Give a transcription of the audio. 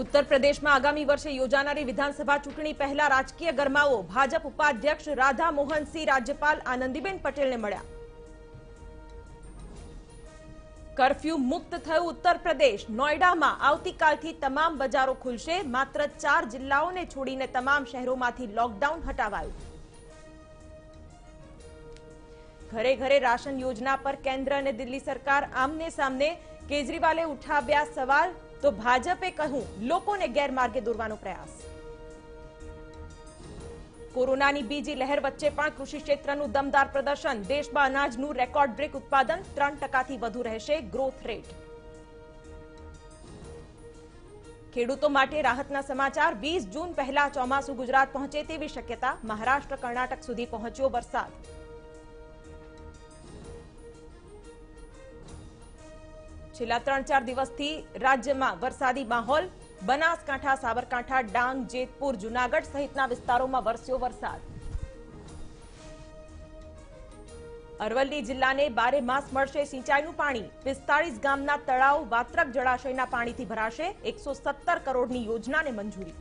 ઉત્તર પ્રદેશમાં આગામી વર્ષે યોજાનારી વિધાનસભા ચૂંટણી પહેલા રાજકીય ગરમાવો ભાજપ ઉપાધ્યક્ષ રાધા મોહનસિંહ રાજ્યપાલ આનંદીબેન પટેલને મળ્યા. કરફ્યુ મુક્ત થયું ઉત્તર પ્રદેશ. નોઈડામાં આવતીકાલથી તમામ બજારો ખુલશે. માત્ર ચાર જિલ્લાઓને છોડીને તમામ શહેરોમાંથી લોકડાઉન હટાવાયું. ઘરે ઘરે રાશન યોજના પર કેન્દ્ર અને દિલ્હી સરકાર આમને સામને કેજરીવાલે ઉઠાવ્યા સવાલ તો ભાજપે કહ્યું, લોકોને ગેરમાર્ગે દોરવાનો પ્રયાસ. કોરોનાની બીજી લહેર વચ્ચે પણ કૃષિ ક્ષેત્રનું દમદાર પ્રદર્શન. દેશમાં અનાજનું રેકોર્ડ બ્રેક ઉત્પાદન ત્રણ ટકાથી વધુ રહેશે ગ્રોથ રેટ ખેડૂતો માટે રાહતના સમાચાર. વીસ જૂન પહેલા ચોમાસું ગુજરાત પહોંચે તેવી શક્યતા. મહારાષ્ટ્ર, કર્ણાટક સુધી પહોંચ્યો વરસાદ. છેલ્લા ત્રણ ચાર દિવસથી રાજ્યમાં વરસાદી માહોલ, બનાસકાંઠા, સાબરકાંઠા, ડાંગ, જેતપુર, જુનાગઢ સહિતના વિસ્તારોમાં વરસ્યો વરસાદ. અરવલ્લી જિલ્લાને બારે માસ મળશે સિંચાઈનું પાણી. પિસ્તાળીસ ગામના તળાવ વાત્રક જળાશયના પાણીથી ભરાશે. એકસો કરોડની યોજનાને મંજૂરી.